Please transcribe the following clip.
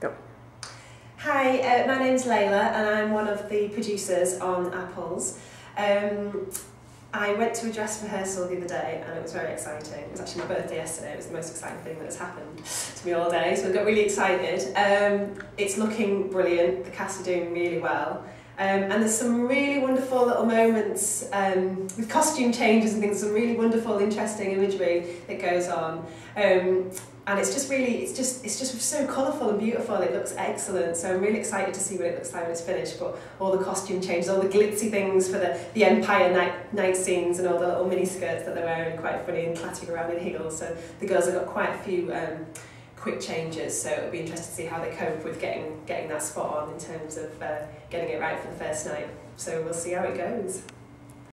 Go. Hi, uh, my name's Leyla and I'm one of the producers on Apples. Um, I went to a dress rehearsal the other day and it was very exciting. It was actually my birthday yesterday. It was the most exciting thing that has happened to me all day, so I got really excited. Um, it's looking brilliant. The cast are doing really well. Um, and there's some really wonderful little moments um, with costume changes and things, some really wonderful, interesting imagery that goes on. Um, and it's just really, it's just, it's just so colourful and beautiful. It looks excellent. So I'm really excited to see what it looks like when it's finished. But all the costume changes, all the glitzy things for the, the Empire night, night scenes and all the little mini skirts that they're wearing, quite funny and clattering around in heels. So the girls have got quite a few um, quick changes. So it'll be interesting to see how they cope with getting, getting that spot on in terms of uh, getting it right for the first night. So we'll see how it goes.